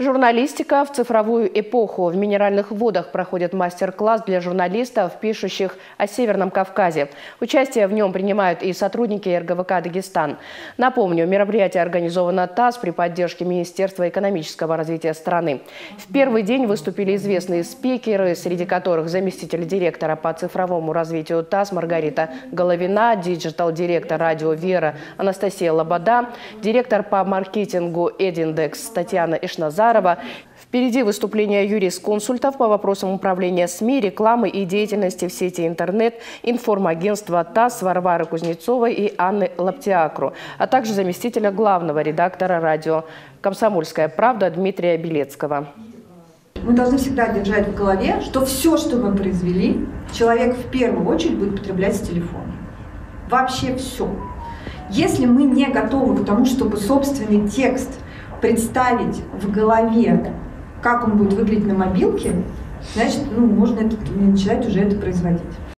Журналистика в цифровую эпоху. В Минеральных водах проходит мастер-класс для журналистов, пишущих о Северном Кавказе. Участие в нем принимают и сотрудники РГВК «Дагестан». Напомню, мероприятие организовано ТАСС при поддержке Министерства экономического развития страны. В первый день выступили известные спикеры, среди которых заместитель директора по цифровому развитию ТАСС Маргарита Головина, digital-директор радио «Вера» Анастасия Лобода, директор по маркетингу «Эдиндекс» Татьяна Ишназар, Назарова. Впереди выступления юрисконсультов по вопросам управления СМИ, рекламы и деятельности в сети интернет, информагентства ТАСС Варвары Кузнецовой и Анны Лаптиакру, а также заместителя главного редактора радио «Комсомольская правда» Дмитрия Белецкого. Мы должны всегда держать в голове, что все, что мы произвели, человек в первую очередь будет потреблять с телефона. Вообще все. Если мы не готовы к тому, чтобы собственный текст – представить в голове, как он будет выглядеть на мобилке, значит, ну, можно это, начинать уже это производить.